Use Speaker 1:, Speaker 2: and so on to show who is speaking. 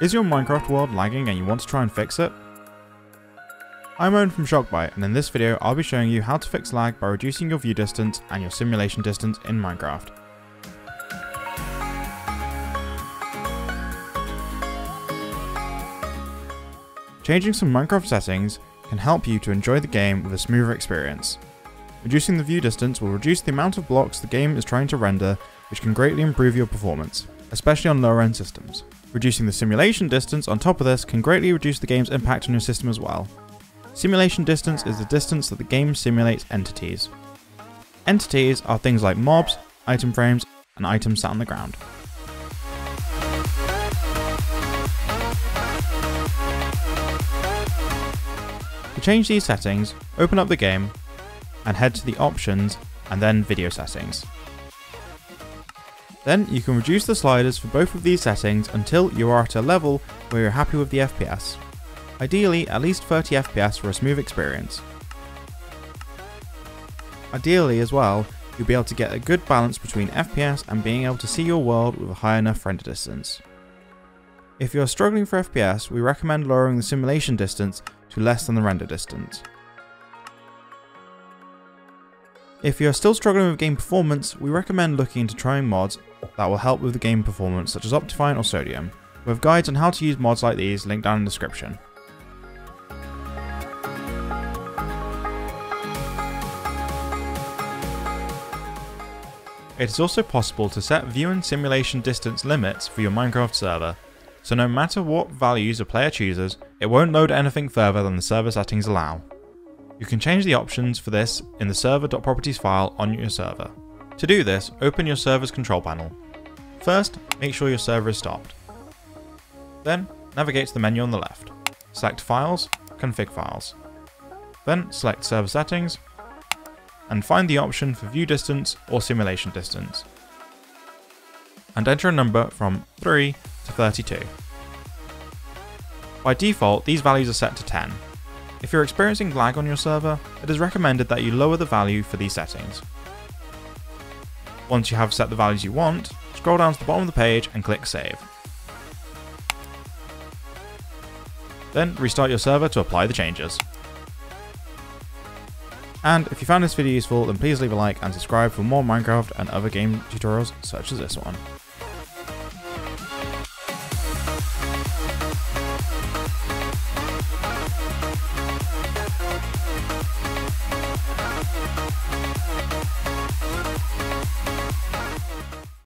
Speaker 1: Is your Minecraft world lagging and you want to try and fix it? I'm Owen from Shockbyte and in this video I'll be showing you how to fix lag by reducing your view distance and your simulation distance in Minecraft. Changing some Minecraft settings can help you to enjoy the game with a smoother experience. Reducing the view distance will reduce the amount of blocks the game is trying to render which can greatly improve your performance, especially on lower end systems. Reducing the simulation distance on top of this can greatly reduce the game's impact on your system as well. Simulation distance is the distance that the game simulates entities. Entities are things like mobs, item frames, and items sat on the ground. To change these settings, open up the game and head to the options and then video settings. Then you can reduce the sliders for both of these settings until you are at a level where you're happy with the FPS. Ideally, at least 30 FPS for a smooth experience. Ideally as well, you'll be able to get a good balance between FPS and being able to see your world with a high enough render distance. If you're struggling for FPS, we recommend lowering the simulation distance to less than the render distance. If you're still struggling with game performance, we recommend looking into trying mods that will help with the game performance such as Optifine or Sodium. We have guides on how to use mods like these linked down in the description. It is also possible to set view and simulation distance limits for your Minecraft server, so no matter what values a player chooses, it won't load anything further than the server settings allow. You can change the options for this in the server.properties file on your server. To do this, open your server's control panel. First, make sure your server is stopped. Then, navigate to the menu on the left. Select Files, Config Files. Then select Server Settings, and find the option for View Distance or Simulation Distance. And enter a number from 3 to 32. By default, these values are set to 10, if you're experiencing lag on your server, it is recommended that you lower the value for these settings. Once you have set the values you want, scroll down to the bottom of the page and click Save. Then restart your server to apply the changes. And if you found this video useful, then please leave a like and subscribe for more Minecraft and other game tutorials such as this one.